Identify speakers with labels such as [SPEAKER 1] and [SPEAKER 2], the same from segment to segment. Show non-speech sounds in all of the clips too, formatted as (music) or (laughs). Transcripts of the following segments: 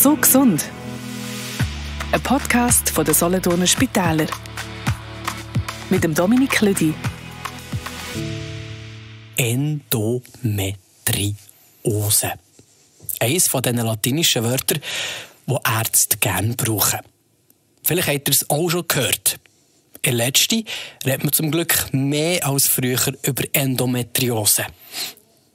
[SPEAKER 1] So gesund. Ein Podcast von der Solothurner Spitäler. Mit dem Dominik Lüdi.
[SPEAKER 2] Endometriose. Eines von diesen latinischen Wörtern, die Ärzte gerne brauchen. Vielleicht habt ihr es auch schon gehört. In letzter redet man zum Glück mehr als früher über Endometriose.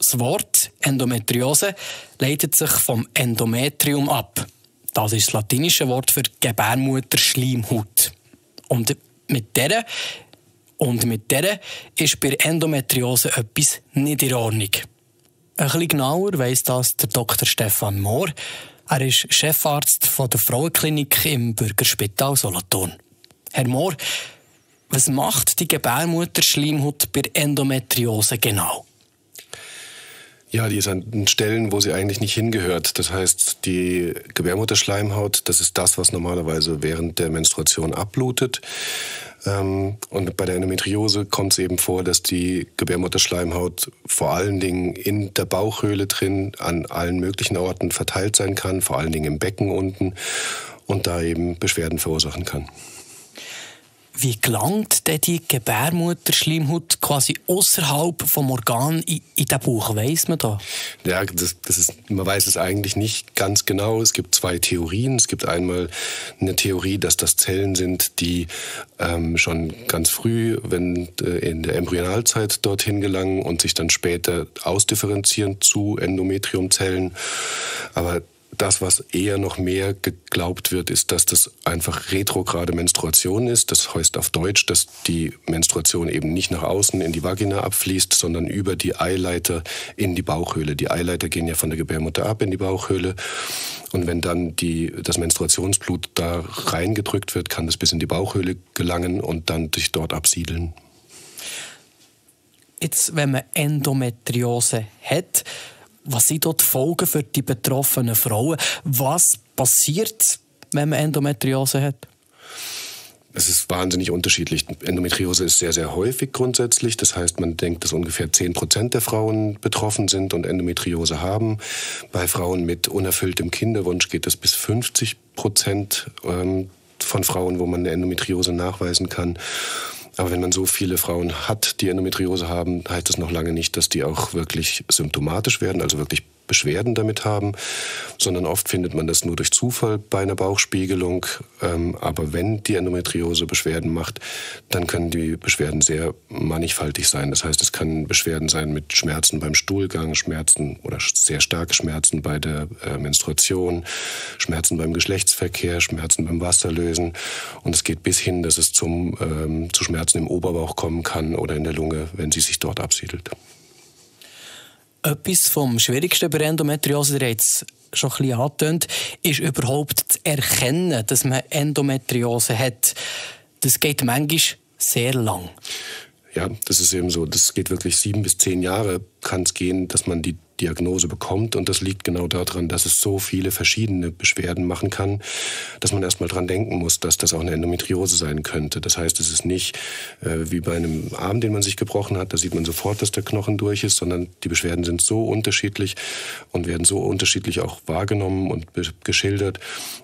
[SPEAKER 2] Das Wort Endometriose leitet sich vom Endometrium ab. Das ist das latinische Wort für Gebärmutterschleimhaut. Und mit der und mit der ist bei Endometriose etwas nicht in Ordnung. Ein bisschen genauer weiss das der Dr. Stefan Mohr. Er ist Chefarzt von der Frauenklinik im Bürgerspital Solothurn. Herr Mohr, was macht die Gebärmutterschleimhaut bei Endometriose genau?
[SPEAKER 3] Ja, die ist an Stellen, wo sie eigentlich nicht hingehört. Das heißt, die Gebärmutterschleimhaut, das ist das, was normalerweise während der Menstruation abblutet. Ähm, und bei der Endometriose kommt es eben vor, dass die Gebärmutterschleimhaut vor allen Dingen in der Bauchhöhle drin an allen möglichen Orten verteilt sein kann, vor allen Dingen im Becken unten und da eben Beschwerden verursachen kann.
[SPEAKER 2] Wie gelangt denn die Gebärmutterschleimhaut quasi außerhalb vom Organ in, in den Bauch? Weiß man da?
[SPEAKER 3] Ja, das, das ist, man weiß es eigentlich nicht ganz genau. Es gibt zwei Theorien. Es gibt einmal eine Theorie, dass das Zellen sind, die ähm, schon ganz früh, wenn äh, in der Embryonalzeit dorthin gelangen und sich dann später ausdifferenzieren zu Endometriumzellen. Aber das, was eher noch mehr geglaubt wird, ist, dass das einfach retrograde Menstruation ist. Das heißt auf Deutsch, dass die Menstruation eben nicht nach außen in die Vagina abfließt, sondern über die Eileiter in die Bauchhöhle. Die Eileiter gehen ja von der Gebärmutter ab in die Bauchhöhle. Und wenn dann die, das Menstruationsblut da reingedrückt wird, kann das bis in die Bauchhöhle gelangen und dann sich dort absiedeln.
[SPEAKER 2] Jetzt, wenn man Endometriose hat, was sind dort die Folgen für die betroffenen Frauen? Was passiert, wenn man Endometriose hat?
[SPEAKER 3] Es ist wahnsinnig unterschiedlich. Endometriose ist sehr, sehr häufig grundsätzlich. Das heißt, man denkt, dass ungefähr 10 Prozent der Frauen betroffen sind und Endometriose haben. Bei Frauen mit unerfülltem Kinderwunsch geht es bis 50 Prozent ähm, von Frauen, wo man eine Endometriose nachweisen kann. Aber wenn man so viele Frauen hat, die Endometriose haben, heißt das noch lange nicht, dass die auch wirklich symptomatisch werden, also wirklich Beschwerden damit haben, sondern oft findet man das nur durch Zufall bei einer Bauchspiegelung. Ähm, aber wenn die Endometriose Beschwerden macht, dann können die Beschwerden sehr mannigfaltig sein. Das heißt, es können Beschwerden sein mit Schmerzen beim Stuhlgang, Schmerzen oder sehr starke Schmerzen bei der äh, Menstruation, Schmerzen beim Geschlechtsverkehr, Schmerzen beim Wasserlösen. Und es geht bis hin, dass es zum, ähm, zu Schmerzen im Oberbauch kommen kann oder in der Lunge, wenn sie sich dort absiedelt.
[SPEAKER 2] Etwas vom Schwierigsten bei Endometriose, der jetzt schon ein bisschen angetönt, ist überhaupt zu erkennen, dass man Endometriose hat. Das geht manchmal sehr lang.
[SPEAKER 3] Ja, das ist eben so. Das geht wirklich sieben bis zehn Jahre kann es gehen, dass man die Diagnose bekommt. Und das liegt genau daran, dass es so viele verschiedene Beschwerden machen kann, dass man erstmal dran denken muss, dass das auch eine Endometriose sein könnte. Das heißt, es ist nicht äh, wie bei einem Arm, den man sich gebrochen hat, da sieht man sofort, dass der Knochen durch ist, sondern die Beschwerden sind so unterschiedlich und werden so unterschiedlich auch wahrgenommen und geschildert,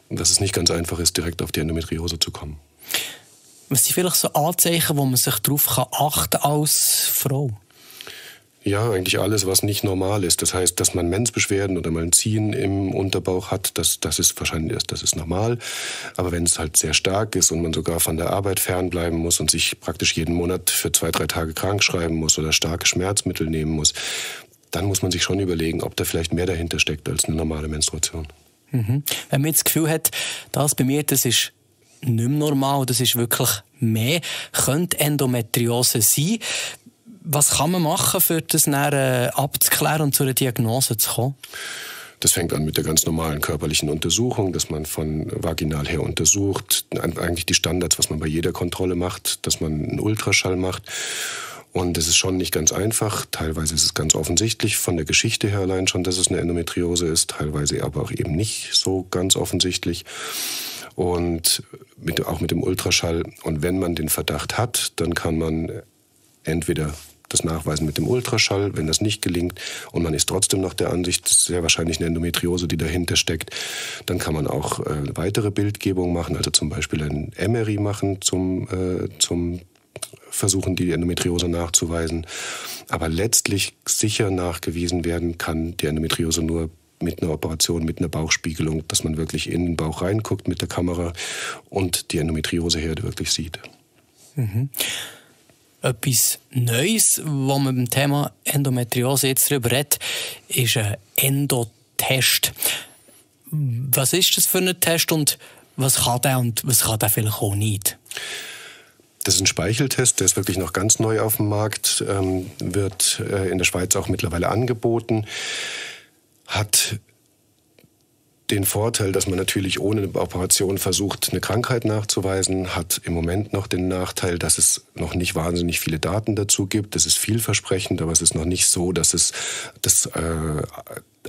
[SPEAKER 3] dass es nicht ganz einfach ist, direkt auf die Endometriose zu kommen.
[SPEAKER 2] Was sind vielleicht so Anzeichen, wo man sich darauf achten kann als Frau?
[SPEAKER 3] Ja, eigentlich alles, was nicht normal ist. Das heißt, dass man Menzbeschwerden oder mal ein Ziehen im Unterbauch hat, das, das ist wahrscheinlich das ist normal. Aber wenn es halt sehr stark ist und man sogar von der Arbeit fernbleiben muss und sich praktisch jeden Monat für zwei, drei Tage krank schreiben muss oder starke Schmerzmittel nehmen muss, dann muss man sich schon überlegen, ob da vielleicht mehr dahinter steckt als eine normale Menstruation.
[SPEAKER 2] Mhm. Wenn man jetzt das Gefühl hat, das bei mir, das ist nicht mehr normal, das ist wirklich mehr, könnte Endometriose sein. Was kann man machen, für das dann, äh, abzuklären und zu einer Diagnose zu kommen?
[SPEAKER 3] Das fängt an mit der ganz normalen körperlichen Untersuchung, dass man von vaginal her untersucht. Eigentlich die Standards, was man bei jeder Kontrolle macht, dass man einen Ultraschall macht. Und es ist schon nicht ganz einfach. Teilweise ist es ganz offensichtlich von der Geschichte her allein schon, dass es eine Endometriose ist. Teilweise aber auch eben nicht so ganz offensichtlich. Und mit, auch mit dem Ultraschall. Und wenn man den Verdacht hat, dann kann man entweder das nachweisen mit dem Ultraschall. Wenn das nicht gelingt und man ist trotzdem noch der Ansicht, es ist sehr wahrscheinlich eine Endometriose, die dahinter steckt, dann kann man auch äh, weitere Bildgebung machen, also zum Beispiel ein MRI machen zum, äh, zum versuchen, die Endometriose nachzuweisen. Aber letztlich sicher nachgewiesen werden kann die Endometriose nur mit einer Operation, mit einer Bauchspiegelung, dass man wirklich in den Bauch reinguckt mit der Kamera und die Endometrioseherde wirklich sieht.
[SPEAKER 2] Mhm. Etwas Neues, wo man beim Thema Endometriose jetzt darüber redet, ist ein Endotest. Was ist das für ein Test und was kann der und was kann der vielleicht auch nicht?
[SPEAKER 3] Das ist ein Speicheltest, der ist wirklich noch ganz neu auf dem Markt, ähm, wird äh, in der Schweiz auch mittlerweile angeboten hat den Vorteil, dass man natürlich ohne eine Operation versucht, eine Krankheit nachzuweisen, hat im Moment noch den Nachteil, dass es noch nicht wahnsinnig viele Daten dazu gibt. Es ist vielversprechend, aber es ist noch nicht so, dass es das äh,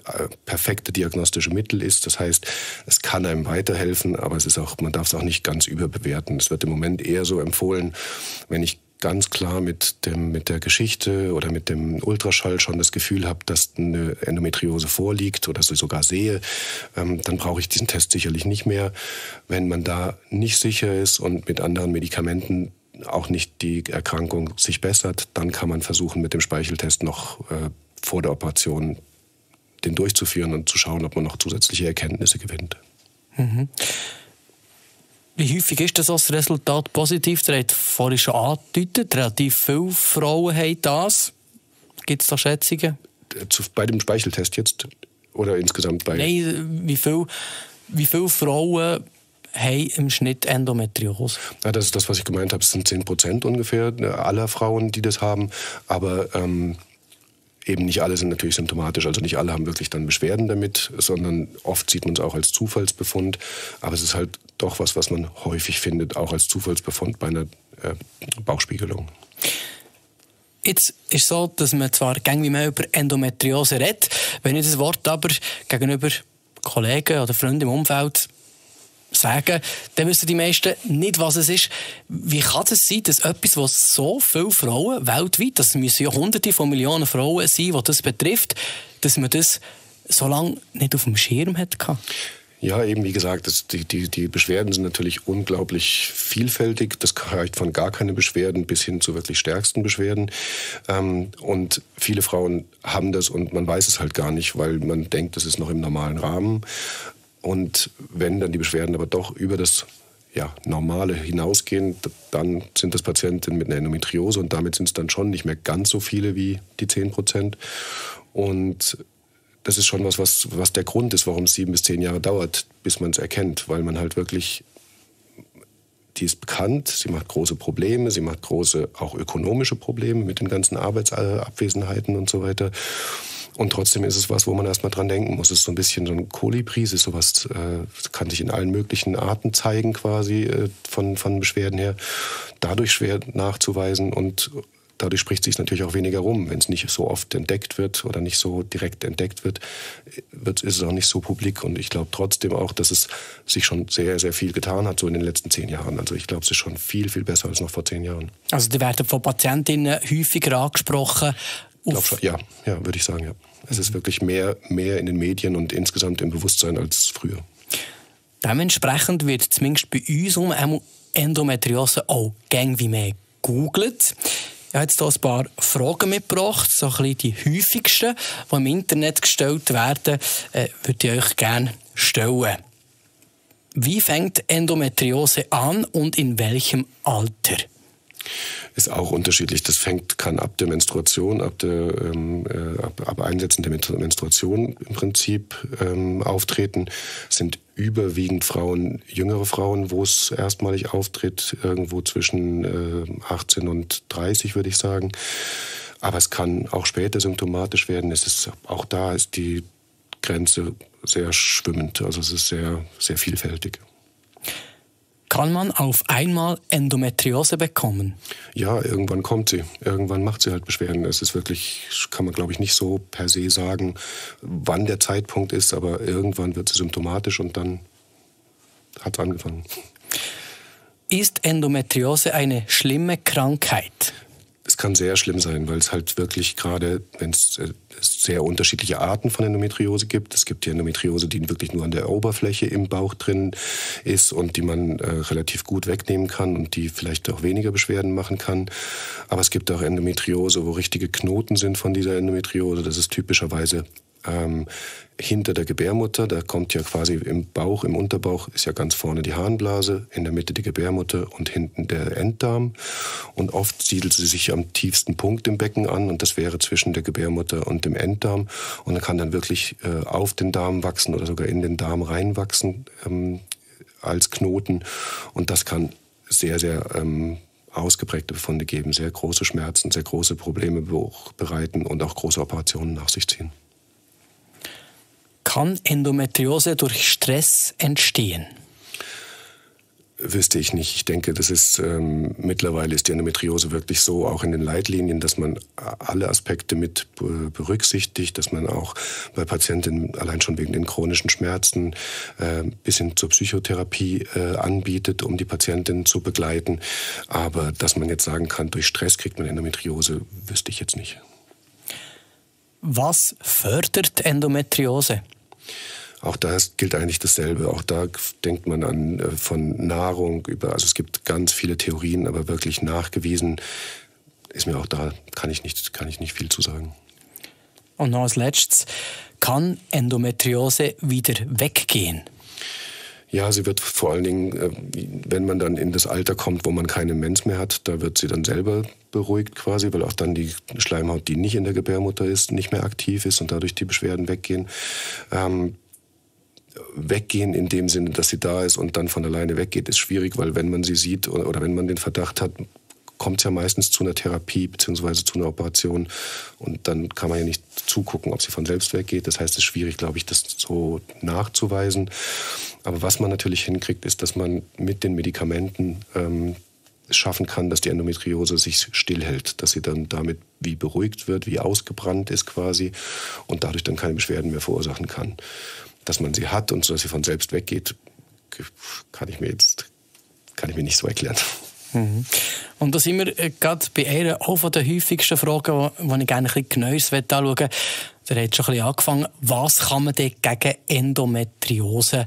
[SPEAKER 3] äh, perfekte diagnostische Mittel ist. Das heißt, es kann einem weiterhelfen, aber es ist auch, man darf es auch nicht ganz überbewerten. Es wird im Moment eher so empfohlen, wenn ich ganz klar mit, dem, mit der Geschichte oder mit dem Ultraschall schon das Gefühl habe, dass eine Endometriose vorliegt oder sie sogar sehe, ähm, dann brauche ich diesen Test sicherlich nicht mehr. Wenn man da nicht sicher ist und mit anderen Medikamenten auch nicht die Erkrankung sich bessert, dann kann man versuchen, mit dem Speicheltest noch äh, vor der Operation den durchzuführen und zu schauen, ob man noch zusätzliche Erkenntnisse gewinnt.
[SPEAKER 2] Mhm. Wie häufig ist das, Resultat positiv? Der hat vorhin schon angedeutet, relativ viele Frauen haben das. Gibt es da Schätzungen?
[SPEAKER 3] Bei dem Speicheltest jetzt? Oder insgesamt bei...
[SPEAKER 2] Nein, wie viele wie viel Frauen haben im Schnitt Endometriose?
[SPEAKER 3] Ja, das ist das, was ich gemeint habe. Es sind 10 Prozent ungefähr aller Frauen, die das haben. Aber... Ähm eben nicht alle sind natürlich symptomatisch, also nicht alle haben wirklich dann Beschwerden damit, sondern oft sieht man es auch als Zufallsbefund. Aber es ist halt doch was, was man häufig findet, auch als Zufallsbefund bei einer äh, Bauchspiegelung.
[SPEAKER 2] Jetzt ist es so, dass man zwar gäng wie mehr über Endometriose redet, wenn ich das Wort aber gegenüber Kollegen oder Freunden im Umfeld sagen, dann wissen die meisten nicht, was es ist. Wie kann es sein, dass etwas, was so viele Frauen weltweit, das müssen ja hunderte von Millionen Frauen sein, die das betrifft, dass man das so lange nicht auf dem Schirm hat?
[SPEAKER 3] Ja, eben wie gesagt, das, die, die, die Beschwerden sind natürlich unglaublich vielfältig. Das reicht von gar keine Beschwerden bis hin zu wirklich stärksten Beschwerden. Ähm, und viele Frauen haben das und man weiß es halt gar nicht, weil man denkt, das ist noch im normalen Rahmen. Und wenn dann die Beschwerden aber doch über das ja, Normale hinausgehen, dann sind das Patienten mit einer Endometriose und damit sind es dann schon nicht mehr ganz so viele wie die 10 Prozent. Und das ist schon was, was, was der Grund ist, warum es sieben bis zehn Jahre dauert, bis man es erkennt, weil man halt wirklich, die ist bekannt, sie macht große Probleme, sie macht große auch ökonomische Probleme mit den ganzen Arbeitsabwesenheiten und so weiter. Und trotzdem ist es was, wo man erstmal dran denken muss. Es ist so ein bisschen so ein Kolibri, es ist sowas, äh, kann sich in allen möglichen Arten zeigen quasi äh, von, von Beschwerden her. Dadurch schwer nachzuweisen und dadurch spricht sich natürlich auch weniger rum. Wenn es nicht so oft entdeckt wird oder nicht so direkt entdeckt wird, wird ist es auch nicht so publik. Und ich glaube trotzdem auch, dass es sich schon sehr, sehr viel getan hat, so in den letzten zehn Jahren. Also ich glaube, es ist schon viel, viel besser als noch vor zehn Jahren.
[SPEAKER 2] Also die werden von Patientinnen häufiger angesprochen.
[SPEAKER 3] Schon, ja, ja, würde ich sagen, ja. Es ist wirklich mehr, mehr in den Medien und insgesamt im Bewusstsein als früher.
[SPEAKER 2] Dementsprechend wird zumindest bei uns um Endometriose auch gang wie mehr gegoogelt. Ich habe jetzt hier ein paar Fragen mitgebracht, so ein bisschen die häufigsten, die im Internet gestellt werden, äh, würde ich euch gerne stellen. Wie fängt Endometriose an und in welchem Alter?
[SPEAKER 3] Ist auch unterschiedlich. Das fängt, kann ab der Menstruation, ab, der, ähm, äh, ab, ab Einsetzen der Menstruation im Prinzip ähm, auftreten. Es sind überwiegend Frauen, jüngere Frauen, wo es erstmalig auftritt, irgendwo zwischen äh, 18 und 30 würde ich sagen. Aber es kann auch später symptomatisch werden. Es ist auch da ist die Grenze sehr schwimmend. Also es ist sehr, sehr vielfältig.
[SPEAKER 2] Kann man auf einmal Endometriose bekommen?
[SPEAKER 3] Ja, irgendwann kommt sie. Irgendwann macht sie halt Beschwerden. Es ist wirklich, kann man glaube ich nicht so per se sagen, wann der Zeitpunkt ist, aber irgendwann wird sie symptomatisch und dann hat es angefangen.
[SPEAKER 2] Ist Endometriose eine schlimme Krankheit?
[SPEAKER 3] Kann sehr schlimm sein, weil es halt wirklich gerade, wenn es äh, sehr unterschiedliche Arten von Endometriose gibt. Es gibt die Endometriose, die wirklich nur an der Oberfläche im Bauch drin ist und die man äh, relativ gut wegnehmen kann und die vielleicht auch weniger Beschwerden machen kann. Aber es gibt auch Endometriose, wo richtige Knoten sind von dieser Endometriose. Das ist typischerweise ähm, hinter der Gebärmutter. Da kommt ja quasi im Bauch, im Unterbauch ist ja ganz vorne die Harnblase, in der Mitte die Gebärmutter und hinten der Enddarm. Und oft siedelt sie sich am tiefsten Punkt im Becken an und das wäre zwischen der Gebärmutter und dem Enddarm. Und dann kann dann wirklich äh, auf den Darm wachsen oder sogar in den Darm reinwachsen ähm, als Knoten. Und das kann sehr, sehr ähm, ausgeprägte Befunde geben, sehr große Schmerzen, sehr große Probleme bereiten und auch große Operationen nach sich ziehen.
[SPEAKER 2] Kann Endometriose durch Stress entstehen?
[SPEAKER 3] Wüsste ich nicht. Ich denke, das ist ähm, mittlerweile ist die Endometriose wirklich so, auch in den Leitlinien, dass man alle Aspekte mit berücksichtigt, dass man auch bei Patientinnen allein schon wegen den chronischen Schmerzen äh, bis hin zur Psychotherapie äh, anbietet, um die Patientin zu begleiten. Aber dass man jetzt sagen kann, durch Stress kriegt man Endometriose, wüsste ich jetzt nicht.
[SPEAKER 2] Was fördert Endometriose?
[SPEAKER 3] Auch da gilt eigentlich dasselbe. Auch da denkt man an äh, von Nahrung über, also es gibt ganz viele Theorien, aber wirklich nachgewiesen ist mir auch da, kann ich nicht, kann ich nicht viel zu sagen.
[SPEAKER 2] Und noch als letztes, kann Endometriose wieder weggehen?
[SPEAKER 3] Ja, sie wird vor allen Dingen, äh, wenn man dann in das Alter kommt, wo man keine Mens mehr hat, da wird sie dann selber beruhigt quasi, weil auch dann die Schleimhaut, die nicht in der Gebärmutter ist, nicht mehr aktiv ist und dadurch die Beschwerden weggehen. Ähm, weggehen in dem Sinne, dass sie da ist und dann von alleine weggeht, ist schwierig, weil wenn man sie sieht oder, oder wenn man den Verdacht hat, kommt es ja meistens zu einer Therapie beziehungsweise zu einer Operation und dann kann man ja nicht zugucken, ob sie von selbst weggeht. Das heißt, es ist schwierig, glaube ich, das so nachzuweisen. Aber was man natürlich hinkriegt, ist, dass man mit den Medikamenten ähm, schaffen kann, dass die Endometriose sich stillhält, dass sie dann damit wie beruhigt wird, wie ausgebrannt ist quasi und dadurch dann keine Beschwerden mehr verursachen kann. Dass man sie hat und so, dass sie von selbst weggeht, kann ich mir jetzt kann ich mir nicht so erklären.
[SPEAKER 2] Mhm. Und da sind wir äh, gerade bei einer auch von der häufigsten Fragen, die ich gerne ein bisschen genaues anschauen möchte. Der hat schon ein bisschen angefangen. Was kann man denn gegen Endometriose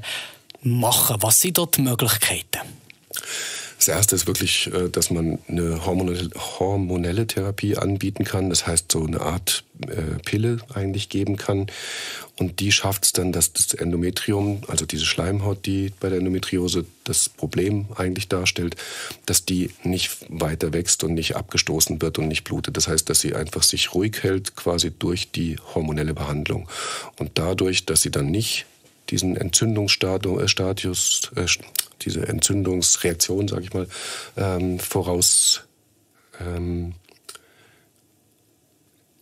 [SPEAKER 2] machen? Was sind dort die Möglichkeiten?
[SPEAKER 3] Das erste ist wirklich, äh, dass man eine hormonelle, Therapie anbieten kann. Das heißt, so eine Art äh, Pille eigentlich geben kann. Und die schafft es dann, dass das Endometrium, also diese Schleimhaut, die bei der Endometriose das Problem eigentlich darstellt, dass die nicht weiter wächst und nicht abgestoßen wird und nicht blutet. Das heißt, dass sie einfach sich ruhig hält, quasi durch die hormonelle Behandlung. Und dadurch, dass sie dann nicht diesen Entzündungsstatus, äh, diese Entzündungsreaktion, sage ich mal, ähm, voraus ähm,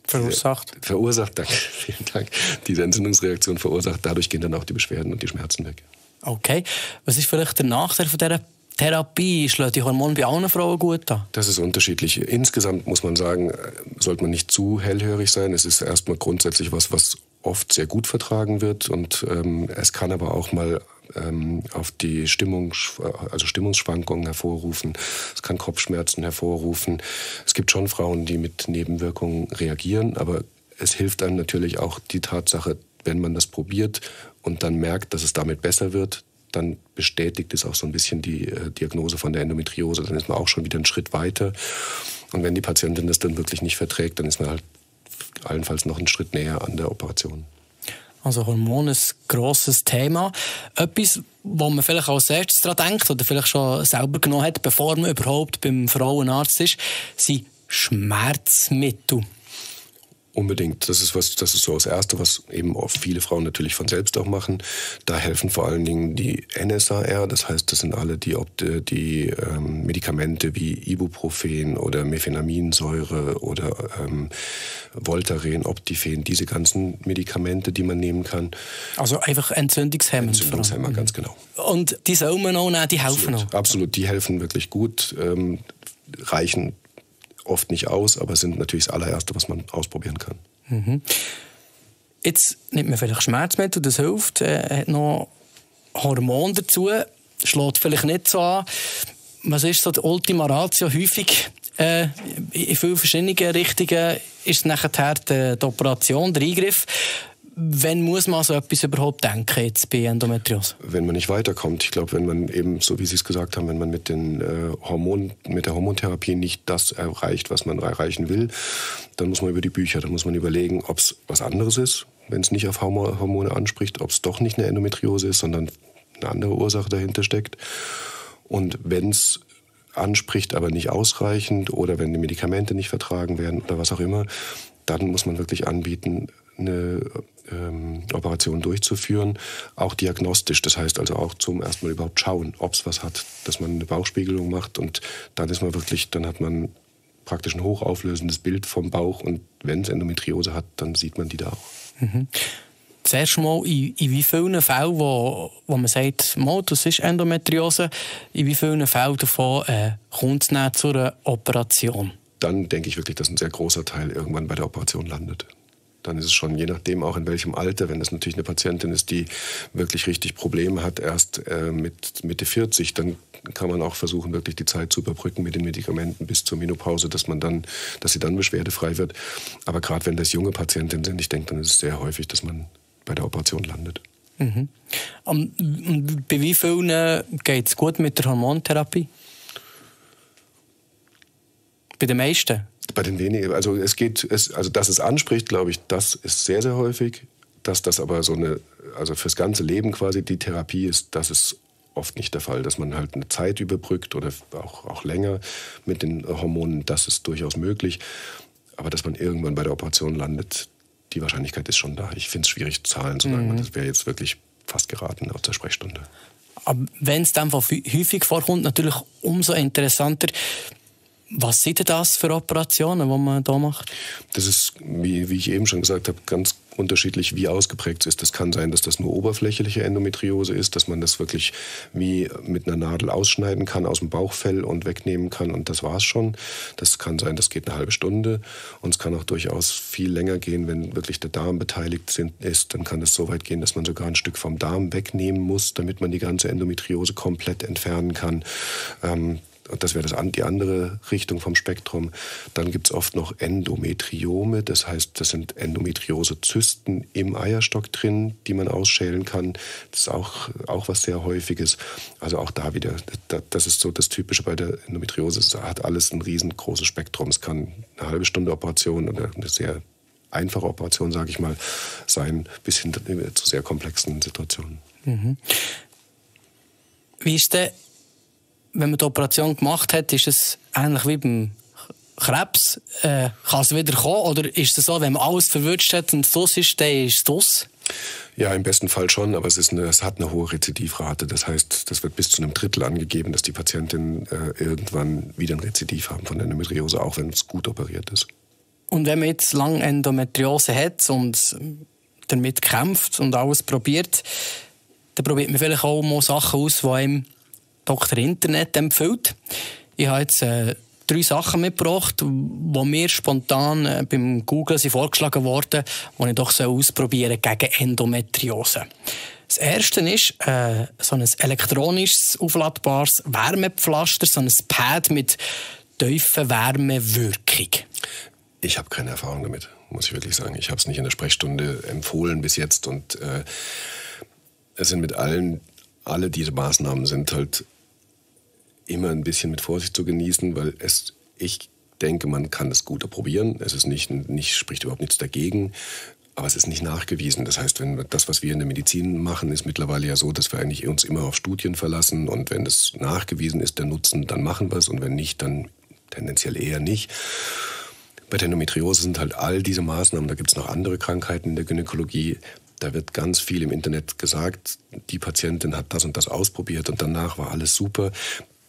[SPEAKER 2] verursacht.
[SPEAKER 3] Verursacht, danke, (laughs) vielen Dank. Diese Entzündungsreaktion verursacht, dadurch gehen dann auch die Beschwerden und die Schmerzen weg.
[SPEAKER 2] Okay. Was ist vielleicht der Nachteil von dieser Therapie? Schlägt die Hormone bei allen Frauen gut an?
[SPEAKER 3] Das ist unterschiedlich. Insgesamt muss man sagen, äh, sollte man nicht zu hellhörig sein. Es ist erstmal grundsätzlich was, was oft sehr gut vertragen wird und ähm, es kann aber auch mal ähm, auf die Stimmung, also Stimmungsschwankungen hervorrufen. Es kann Kopfschmerzen hervorrufen. Es gibt schon Frauen, die mit Nebenwirkungen reagieren, aber es hilft einem natürlich auch die Tatsache, wenn man das probiert und dann merkt, dass es damit besser wird, dann bestätigt es auch so ein bisschen die äh, Diagnose von der Endometriose. Dann ist man auch schon wieder einen Schritt weiter. Und wenn die Patientin das dann wirklich nicht verträgt, dann ist man halt allenfalls noch einen Schritt näher an der Operation.
[SPEAKER 2] Also Hormone ein grosses Thema. Etwas, wo man vielleicht als erstes daran denkt oder vielleicht schon selber genommen hat, bevor man überhaupt beim Frauenarzt ist, sind Schmerzmittel.
[SPEAKER 3] Unbedingt. Das ist was, das ist so das Erste, was eben auch viele Frauen natürlich von selbst auch machen. Da helfen vor allen Dingen die NSAR, das heißt, das sind alle die, die ähm, Medikamente wie Ibuprofen oder Mephenaminsäure oder ähm, Voltaren, Optifen, diese ganzen Medikamente, die man nehmen kann.
[SPEAKER 2] Also einfach Entzündungshemmer.
[SPEAKER 3] Entzündungshemmer, mhm. ganz genau.
[SPEAKER 2] Und die soll man auch nehmen, die helfen
[SPEAKER 3] Absolut. auch? Absolut, die helfen wirklich gut, ähm, reichen oft nicht aus, aber sind natürlich das allererste, was man ausprobieren kann.
[SPEAKER 2] Mhm. Jetzt nimmt man vielleicht Schmerzmittel, das hilft, äh, hat noch Hormon dazu, schlägt vielleicht nicht so an. Was ist so die Ultima Ratio? Häufig Äh, in vielen verschiedenen Richtungen ist nachher die, die Operation, der Eingriff. Wann muss man so etwas überhaupt denken jetzt bei Endometriose?
[SPEAKER 3] Wenn man nicht weiterkommt. Ich glaube, wenn man eben, so wie Sie es gesagt haben, wenn man mit, den, äh, Hormon, mit der Hormontherapie nicht das erreicht, was man erreichen will, dann muss man über die Bücher, dann muss man überlegen, ob es was anderes ist, wenn es nicht auf Hormone anspricht, ob es doch nicht eine Endometriose ist, sondern eine andere Ursache dahinter steckt. Und wenn es anspricht, aber nicht ausreichend oder wenn die Medikamente nicht vertragen werden oder was auch immer, dann muss man wirklich anbieten, eine ähm, Operation durchzuführen, auch diagnostisch. Das heißt also auch zum ersten Mal überhaupt schauen, ob es was hat, dass man eine Bauchspiegelung macht und dann ist man wirklich, dann hat man praktisch ein hochauflösendes Bild vom Bauch und wenn es Endometriose hat, dann sieht man die da auch.
[SPEAKER 2] Mhm. Zuerst mal, in, in wie vielen Fällen, wo, wo man sagt, mal, das ist Endometriose, in wie vielen Fällen davon äh, kommt es zu einer Operation?
[SPEAKER 3] Dann denke ich wirklich, dass ein sehr großer Teil irgendwann bei der Operation landet dann ist es schon je nachdem auch in welchem Alter, wenn das natürlich eine Patientin ist, die wirklich richtig Probleme hat, erst äh, mit Mitte 40, dann kann man auch versuchen, wirklich die Zeit zu überbrücken mit den Medikamenten bis zur Menopause, dass man dann, dass sie dann beschwerdefrei wird. Aber gerade wenn das junge Patientinnen sind, ich denke, dann ist es sehr häufig, dass man bei der Operation landet.
[SPEAKER 2] Mhm. Um, bei wie vielen geht es gut mit der Hormontherapie? Bei den meisten?
[SPEAKER 3] Bei den wenigen, also es geht, es, also dass es anspricht, glaube ich, das ist sehr, sehr häufig. Dass das aber so eine, also fürs ganze Leben quasi die Therapie ist, das ist oft nicht der Fall. Dass man halt eine Zeit überbrückt oder auch, auch länger mit den Hormonen, das ist durchaus möglich. Aber dass man irgendwann bei der Operation landet, die Wahrscheinlichkeit ist schon da. Ich finde es schwierig zahlen, zu sagen, mhm. das wäre jetzt wirklich fast geraten aus der Sprechstunde.
[SPEAKER 2] Aber wenn es dann häufig vorkommt, natürlich umso interessanter. Was sind denn das für Operationen, die man da macht?
[SPEAKER 3] Das ist, wie, wie ich eben schon gesagt habe, ganz unterschiedlich, wie ausgeprägt es ist. Das kann sein, dass das nur oberflächliche Endometriose ist, dass man das wirklich wie mit einer Nadel ausschneiden kann aus dem Bauchfell und wegnehmen kann und das war's schon. Das kann sein, das geht eine halbe Stunde und es kann auch durchaus viel länger gehen, wenn wirklich der Darm beteiligt sind, ist. Dann kann es so weit gehen, dass man sogar ein Stück vom Darm wegnehmen muss, damit man die ganze Endometriose komplett entfernen kann. Ähm, das wäre das, die andere Richtung vom Spektrum. Dann gibt es oft noch Endometriome, das heißt, das sind Endometriosezysten im Eierstock drin, die man ausschälen kann. Das ist auch, auch was sehr Häufiges. Also auch da wieder, das ist so das Typische bei der Endometriose. Es hat alles ein riesengroßes Spektrum. Es kann eine halbe Stunde Operation oder eine sehr einfache Operation, sage ich mal, sein, bis hin zu sehr komplexen Situationen. Mhm.
[SPEAKER 2] Wie ist der wenn man die Operation gemacht hat, ist es ähnlich wie beim Krebs. Äh, kann es wieder kommen? Oder ist es so, wenn man alles verwünscht hat und es ist, dann ist es
[SPEAKER 3] ja, im besten Fall schon, aber es, ist eine, es hat eine hohe Rezidivrate. Das heißt, das wird bis zu einem Drittel angegeben, dass die Patientinnen äh, irgendwann wieder ein Rezidiv haben von Endometriose, auch wenn es gut operiert ist.
[SPEAKER 2] Und wenn man jetzt lange Endometriose hat und damit kämpft und alles probiert, dann probiert man vielleicht auch mal Sachen aus, die einem Dr. Internet empfiehlt. Ich habe jetzt äh, drei Sachen mitgebracht, die mir spontan äh, beim Googlen sind vorgeschlagen wurden, die ich doch ausprobieren gegen Endometriose. Das erste ist äh, so ein elektronisches, aufladbares Wärmepflaster, so ein Pad mit tiefer Wärmewirkung.
[SPEAKER 3] Ich habe keine Erfahrung damit, muss ich wirklich sagen. Ich habe es nicht in der Sprechstunde empfohlen bis jetzt und äh, es sind mit allen alle diese Maßnahmen sind halt immer ein bisschen mit Vorsicht zu genießen, weil es, ich denke, man kann es gut probieren. Es ist nicht, nicht, spricht überhaupt nichts dagegen. Aber es ist nicht nachgewiesen. Das heißt, wenn das, was wir in der Medizin machen, ist mittlerweile ja so, dass wir eigentlich uns immer auf Studien verlassen. Und wenn es nachgewiesen ist, der Nutzen, dann machen wir es. Und wenn nicht, dann tendenziell eher nicht. Bei der Endometriose sind halt all diese Maßnahmen, da gibt es noch andere Krankheiten in der Gynäkologie, da wird ganz viel im Internet gesagt, die Patientin hat das und das ausprobiert und danach war alles super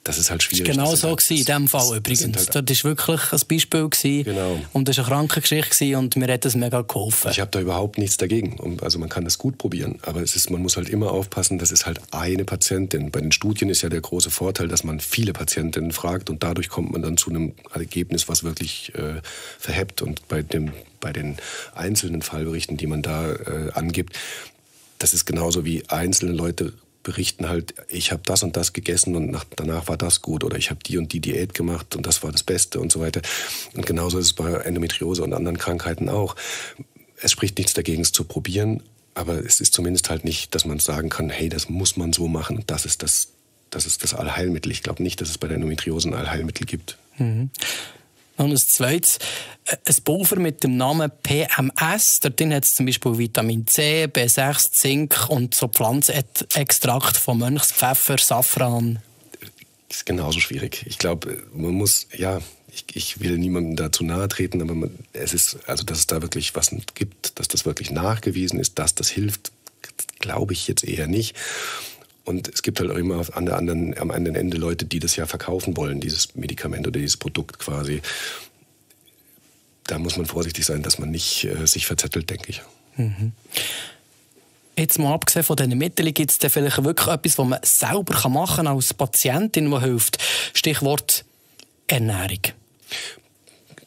[SPEAKER 3] das ist halt schwierig.
[SPEAKER 2] Das war genau so halt, in diesem Fall übrigens. Halt, das war wirklich ein Beispiel. Gewesen. Genau. Und das war eine Krankengeschichte und mir hat das mega geholfen.
[SPEAKER 3] Ich habe da überhaupt nichts dagegen. Also man kann das gut probieren. Aber es ist, man muss halt immer aufpassen, das ist halt eine Patientin. Bei den Studien ist ja der große Vorteil, dass man viele Patientinnen fragt und dadurch kommt man dann zu einem Ergebnis, was wirklich äh, verhebt. Und bei, dem, bei den einzelnen Fallberichten, die man da äh, angibt, das ist genauso wie einzelne Leute berichten halt, ich habe das und das gegessen und nach, danach war das gut oder ich habe die und die Diät gemacht und das war das Beste und so weiter. Und genauso ist es bei Endometriose und anderen Krankheiten auch. Es spricht nichts dagegen, es zu probieren, aber es ist zumindest halt nicht, dass man sagen kann, hey, das muss man so machen das ist das, das ist das Allheilmittel. Ich glaube nicht, dass es bei der Endometriose ein Allheilmittel gibt. Mhm.
[SPEAKER 2] Und als zweites äh, ein Pulver mit dem Namen PMS. Dort hat es zum Beispiel Vitamin C, B6, Zink und so Pflanzenextrakt von Mönchspfeffer, Safran.
[SPEAKER 3] Das ist genauso schwierig. Ich glaube, man muss, ja, ich, ich, will niemandem dazu nahe treten, aber man, es ist, also dass es da wirklich was gibt, dass das wirklich nachgewiesen ist, dass das hilft, glaube ich jetzt eher nicht. Und es gibt halt auch immer an der anderen, am anderen Ende Leute, die das ja verkaufen wollen, dieses Medikament oder dieses Produkt quasi. Da muss man vorsichtig sein, dass man nicht äh, sich verzettelt, denke ich. Mhm.
[SPEAKER 2] Jetzt mal abgesehen von diesen Mitteln, gibt es da vielleicht wirklich etwas, was man selber machen kann als Patientin, was hilft? Stichwort Ernährung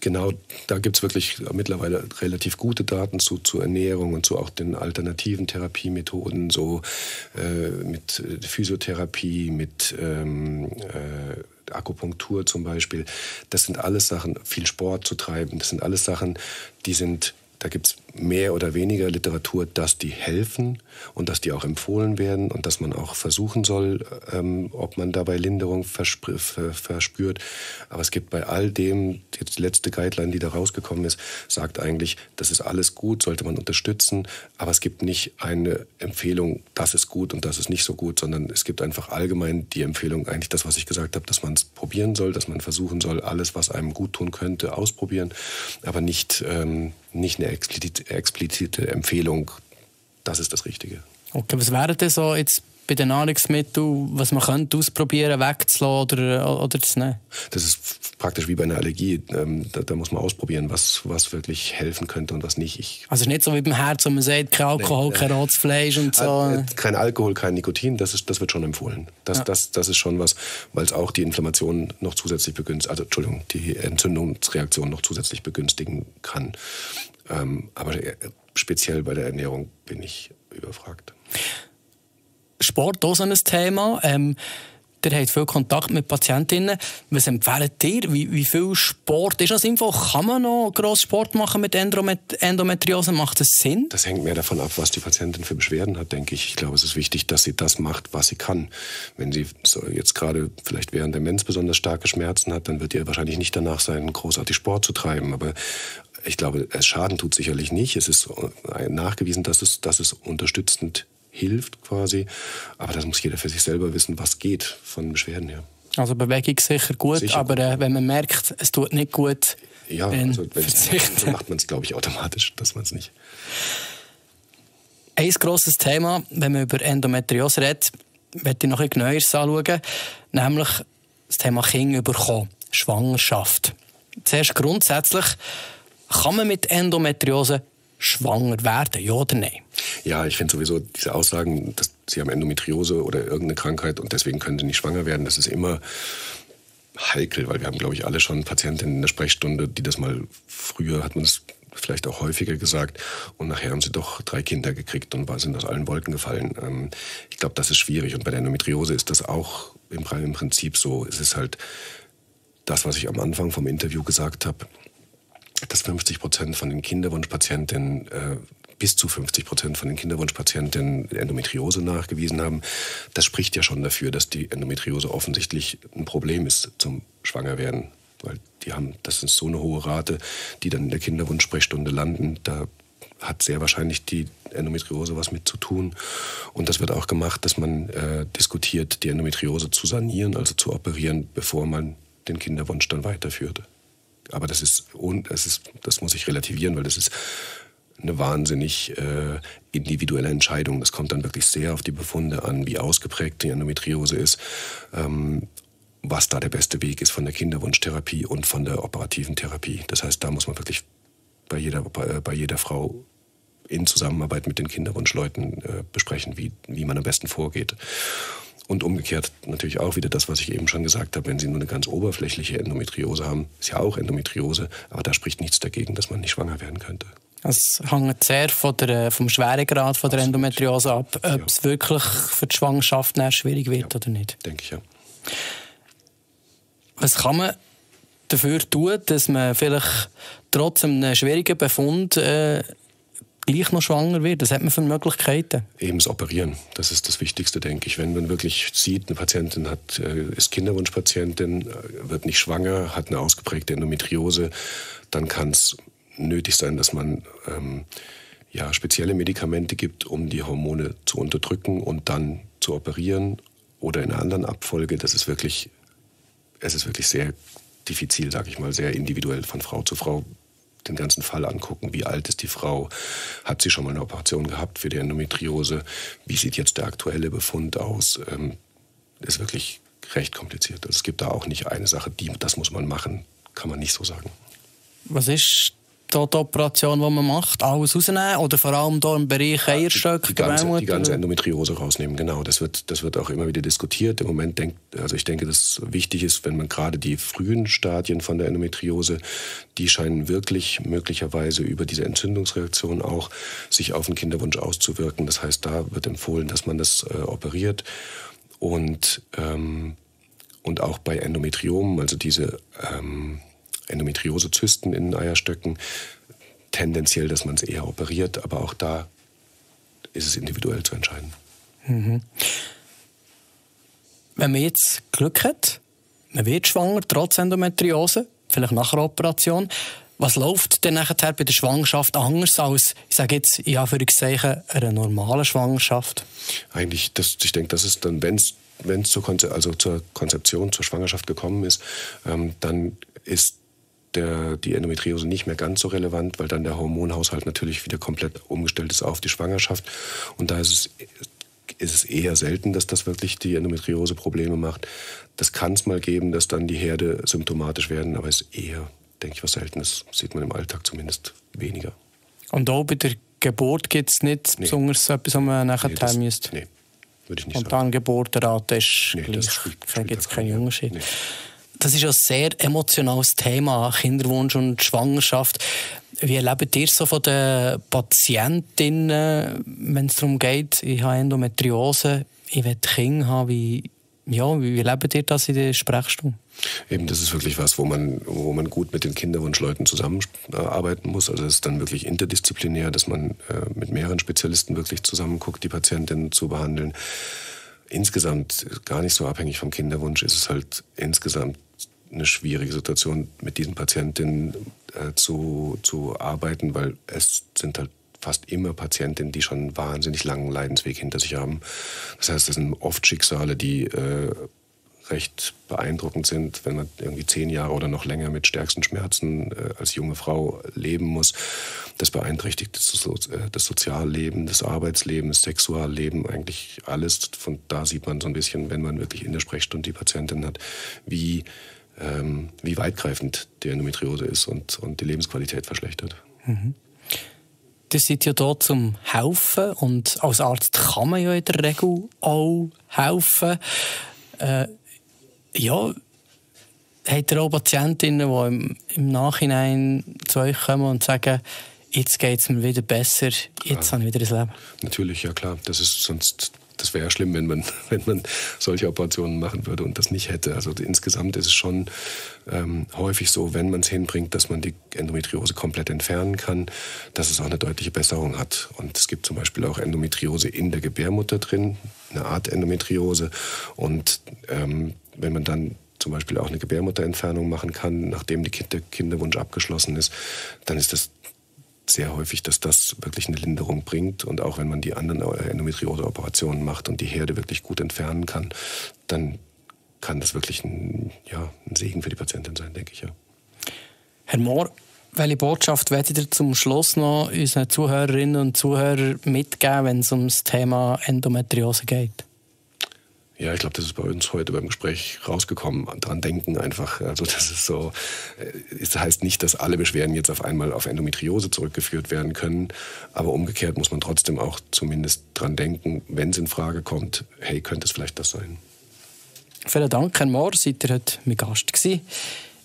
[SPEAKER 3] genau, da gibt es wirklich mittlerweile relativ gute Daten zu, zu Ernährung und zu auch den alternativen Therapiemethoden, so äh, mit äh, Physiotherapie, mit ähm, äh, Akupunktur zum Beispiel. Das sind alles Sachen, viel Sport zu treiben, das sind alles Sachen, die sind da gibt es mehr oder weniger Literatur, dass die helfen und dass die auch empfohlen werden und dass man auch versuchen soll, ähm, ob man dabei Linderung verspürt. Aber es gibt bei all dem, die letzte Guideline, die da rausgekommen ist, sagt eigentlich, das ist alles gut, sollte man unterstützen, aber es gibt nicht eine Empfehlung, das ist gut und das ist nicht so gut, sondern es gibt einfach allgemein die Empfehlung, eigentlich das, was ich gesagt habe, dass man es probieren soll, dass man versuchen soll, alles, was einem gut tun könnte, ausprobieren, aber nicht, ähm, nicht eine explizite, Empfehlung, das ist das Richtige.
[SPEAKER 2] Okay, was wäre denn so jetzt bei den Nahrungsmitteln, was man könnte ausprobieren, wegzulassen oder, oder zu nehmen?
[SPEAKER 3] Das ist praktisch wie bei einer Allergie. Ähm, da, da, muss man ausprobieren, was, was wirklich helfen könnte und was nicht. Ich
[SPEAKER 2] also nicht so wie beim Herz, wo man sagt, kein Alkohol, nee, kein rotes Fleisch und so. Äh,
[SPEAKER 3] kein Alkohol, kein Nikotin, das, ist, das wird schon empfohlen. Das, ja. das, das ist schon was, weil es auch die Inflammation noch zusätzlich begünstigt, also Entschuldigung, die Entzündungsreaktion noch zusätzlich begünstigen kann. Ähm, aber äh, speziell bei der Ernährung bin ich überfragt.
[SPEAKER 2] Sport auch so ein Thema. Ähm, ihr habt viel Kontakt mit Patientinnen. Was empfehlt ihr? Wie, wie viel Sport ist das sinnvoll? Kann man noch gross Sport machen mit Endometriose? Macht das Sinn?
[SPEAKER 3] Das hängt mehr davon ab, was die Patientin für Beschwerden hat, denke ich. Ich glaube, es ist wichtig, dass sie das macht, was sie kann. Wenn sie jetzt gerade vielleicht während der Mens besonders starke Schmerzen hat, dann wird ihr wahrscheinlich nicht danach sein, großartig Sport zu treiben. Aber ich glaube, es Schaden tut sicherlich nicht. Es ist äh, nachgewiesen, dass es, dass es unterstützend hilft quasi. Aber das muss jeder für sich selber wissen, was geht von Beschwerden her.
[SPEAKER 2] Also Bewegung sicher gut, sicher aber äh, wenn man merkt, es tut nicht gut,
[SPEAKER 3] ja, dann also verzichten. macht man es, glaube ich, automatisch, dass man es nicht.
[SPEAKER 2] Ein grosses Thema, wenn man über Endometriose redet, möchte ich noch ein Neues anschauen, nämlich das Thema Kinder bekommen, Schwangerschaft. Zuerst grundsätzlich, kann man mit Endometriose schwanger werden, ja oder nein?
[SPEAKER 3] Ja, ich finde sowieso diese Aussagen, dass sie haben Endometriose oder irgendeine Krankheit und deswegen können sie nicht schwanger werden, das ist immer heikel, weil wir haben, glaube ich, alle schon Patientinnen in der Sprechstunde, die das mal früher hat man es vielleicht auch häufiger gesagt und nachher haben sie doch drei Kinder gekriegt und sind aus allen Wolken gefallen. Ähm, ich glaube, das ist schwierig und bei der Endometriose ist das auch im Prinzip so. Es ist halt das, was ich am Anfang vom Interview gesagt habe dass 50 Prozent von den Kinderwunschpatientinnen äh, bis zu 50 Prozent von den Kinderwunschpatientinnen Endometriose nachgewiesen haben. Das spricht ja schon dafür, dass die Endometriose offensichtlich ein Problem ist zum Schwangerwerden. Weil die haben, das ist so eine hohe Rate, die dann in der Kinderwunschsprechstunde landen. Da hat sehr wahrscheinlich die Endometriose was mit zu tun. Und das wird auch gemacht, dass man äh, diskutiert, die Endometriose zu sanieren, also zu operieren, bevor man den Kinderwunsch dann weiterführt. Aber das ist, das ist, das muss ich relativieren, weil das ist eine wahnsinnig äh, individuelle Entscheidung. Das kommt dann wirklich sehr auf die Befunde an, wie ausgeprägt die Endometriose ist, ähm, was da der beste Weg ist von der Kinderwunschtherapie und von der operativen Therapie. Das heißt, da muss man wirklich bei jeder, bei, bei jeder Frau in Zusammenarbeit mit den Kinderwunschleuten äh, besprechen, wie, wie man am besten vorgeht. Und umgekehrt natürlich auch wieder das, was ich eben schon gesagt habe, wenn Sie nur eine ganz oberflächliche Endometriose haben, ist ja auch Endometriose, aber da spricht nichts dagegen, dass man nicht schwanger werden könnte.
[SPEAKER 2] Es hängt sehr von der, vom Schweregrad von der Absolut. Endometriose ab, ob ja. es wirklich für die Schwangerschaft schwierig wird ja. oder nicht.
[SPEAKER 3] Denke ich ja.
[SPEAKER 2] Was kann man dafür tun, dass man vielleicht trotz einem schwierigen Befund äh, gleich noch schwanger wird? Was hat man für Möglichkeiten?
[SPEAKER 3] Eben das Operieren. Das ist das Wichtigste, denke ich. Wenn man wirklich sieht, eine Patientin hat, äh, ist Kinderwunschpatientin, äh, wird nicht schwanger, hat eine ausgeprägte Endometriose, dann kann es nötig sein, dass man ähm, ja, spezielle Medikamente gibt, um die Hormone zu unterdrücken und dann zu operieren oder in einer anderen Abfolge. Das ist wirklich, es ist wirklich sehr diffizil, sage ich mal, sehr individuell von Frau zu Frau den ganzen Fall angucken. Wie alt ist die Frau? Hat sie schon mal eine Operation gehabt für die Endometriose? Wie sieht jetzt der aktuelle Befund aus? Ähm, ist wirklich recht kompliziert. Also es gibt da auch nicht eine Sache, die, das muss man machen, kann man nicht so sagen.
[SPEAKER 2] Was ist da die Operation, die man macht, alles rausnehmen oder vor allem da im Bereich Eierstöcke,
[SPEAKER 3] die, die, ganze, die ganze Endometriose rausnehmen, genau. Das wird, das wird auch immer wieder diskutiert. Im Moment denkt, also ich denke, dass wichtig ist, wenn man gerade die frühen Stadien von der Endometriose, die scheinen wirklich möglicherweise über diese Entzündungsreaktion auch sich auf den Kinderwunsch auszuwirken. Das heißt, da wird empfohlen, dass man das äh, operiert und ähm, und auch bei Endometriomen, also diese ähm, Endometriosezysten in den Eierstöcken. Tendenziell, dass man es eher operiert, aber auch da ist es individuell zu entscheiden. Mhm.
[SPEAKER 2] Wenn man jetzt Glück hat, man wird schwanger, trotz Endometriose, vielleicht nach der Operation, was läuft denn nachher bei der Schwangerschaft anders als, ich sage jetzt, in Anführungszeichen, eine normale Schwangerschaft?
[SPEAKER 3] Eigentlich, das, ich denke, das ist dann, wenn es wenn es zur, Konze also zur Konzeption, zur Schwangerschaft gekommen ist, ähm, dann ist der, die Endometriose nicht mehr ganz so relevant, weil dann der Hormonhaushalt natürlich wieder komplett umgestellt ist auf die Schwangerschaft. Und da ist es, ist es eher selten, dass das wirklich die Endometriose Probleme macht. Das kann es mal geben, dass dann die Herde symptomatisch werden, aber es ist eher, denke ich, was Seltenes. Sieht man im Alltag zumindest weniger.
[SPEAKER 2] Und auch bei der Geburt gibt es nicht nee. besonders etwas, was man nachher nee, teilen müsste?
[SPEAKER 3] Nein, würde ich nicht
[SPEAKER 2] Und dann Geburtenrate ist nee, gleich. Da gibt es keinen Unterschied. Nee das ist ein sehr emotionales Thema, Kinderwunsch und Schwangerschaft. Wie erlebt ihr so von den Patientinnen, wenn es darum geht, ich habe Endometriose, ich will Kinder haben, wie, ja, wie erlebt ihr das in der Sprechstunde?
[SPEAKER 3] Eben, das ist wirklich was, wo man, wo man gut mit den Kinderwunschleuten zusammenarbeiten muss. Also es ist dann wirklich interdisziplinär, dass man äh, mit mehreren Spezialisten wirklich zusammenguckt, die Patientinnen zu behandeln. Insgesamt gar nicht so abhängig vom Kinderwunsch ist es halt insgesamt eine schwierige Situation, mit diesen Patientinnen äh, zu, zu arbeiten, weil es sind halt fast immer Patientinnen, die schon einen wahnsinnig langen Leidensweg hinter sich haben. Das heißt, das sind oft Schicksale, die äh, recht beeindruckend sind, wenn man irgendwie zehn Jahre oder noch länger mit stärksten Schmerzen äh, als junge Frau leben muss. Das beeinträchtigt das, so, äh, das Sozialleben, das Arbeitsleben, das Sexualleben, eigentlich alles. Von da sieht man so ein bisschen, wenn man wirklich in der Sprechstunde die Patientin hat, wie, ähm, wie weitgreifend die Endometriose ist und, und die Lebensqualität verschlechtert. Mhm.
[SPEAKER 2] Das sind ja hier zum Helfen und als Arzt kann man ja in der Regel auch helfen. Äh, ja, habt ihr auch Patientinnen, die im, im, Nachhinein zu euch kommen und sagen, jetzt geht es mir wieder besser, jetzt habe ich wieder ein Leben?
[SPEAKER 3] Natürlich, ja klar. Das ist sonst das wäre ja schlimm, wenn man, (laughs) wenn man solche Operationen machen würde und das nicht hätte. Also insgesamt ist es schon ähm, häufig so, wenn man es hinbringt, dass man die Endometriose komplett entfernen kann, dass es auch eine deutliche Besserung hat. Und es gibt zum Beispiel auch Endometriose in der Gebärmutter drin, eine Art Endometriose. Und ähm, wenn man dann zum Beispiel auch eine Gebärmutterentfernung machen kann, nachdem der Kinderwunsch abgeschlossen ist, dann ist das sehr häufig, dass das wirklich eine Linderung bringt. Und auch wenn man die anderen Endometriose-Operationen macht und die Herde wirklich gut entfernen kann, dann kann das wirklich ein, ja, ein Segen für die Patientin sein, denke ich. Ja.
[SPEAKER 2] Herr Mohr, welche Botschaft werdet ihr zum Schluss noch unseren Zuhörerinnen und Zuhörern mitgeben, wenn es um das Thema Endometriose geht?
[SPEAKER 3] Ja, ich glaube, das ist bei uns heute beim Gespräch rausgekommen. Dran denken einfach. Also das ist so. Es äh, heißt nicht, dass alle Beschwerden jetzt auf einmal auf Endometriose zurückgeführt werden können, aber umgekehrt muss man trotzdem auch zumindest dran denken, wenn es in Frage kommt. Hey, könnte es vielleicht das sein?
[SPEAKER 2] Vielen Dank, Herr Mohr, seid ihr heute mein Gast gewesen.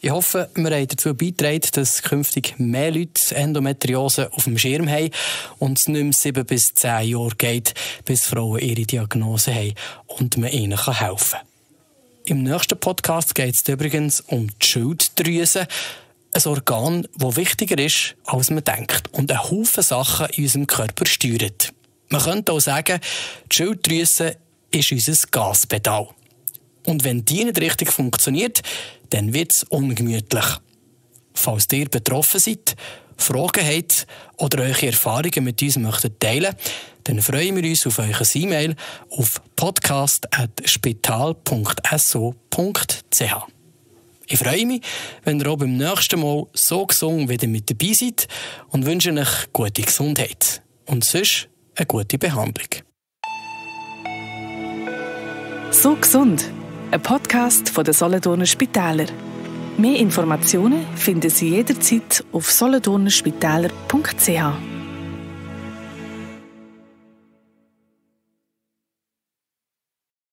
[SPEAKER 2] Ich hoffe, wir haben dazu beigetragen, dass künftig mehr Leute Endometriose auf dem Schirm haben und es nicht mehr sieben bis zehn Jahre geht, bis Frauen ihre Diagnose haben und man ihnen helfen kann. Im nächsten Podcast geht es übrigens um die Schilddrüse. Ein Organ, das wichtiger ist, als man denkt und einen Haufen Sachen in unserem Körper steuert. Man könnte auch sagen, die Schilddrüse ist unser Gaspedal. Und wenn die nicht richtig funktioniert, dann wird es ungemütlich. Falls ihr betroffen seid, Fragen habt oder eure Erfahrungen mit uns möchtet teilen, dann freuen wir uns auf eure E-Mail auf podcast.spital.so.ch. Ich freue mich, wenn ihr auch beim nächsten Mal so gesungen wieder mit dabei seid und wünsche euch gute Gesundheit. Und sonst eine gute Behandlung.
[SPEAKER 1] So gesund ein Podcast von der Solothurner Spitäler. Mehr Informationen finden Sie jederzeit auf solothurnerspitäler.ch.